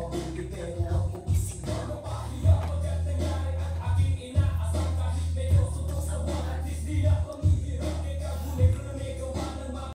먹게 되고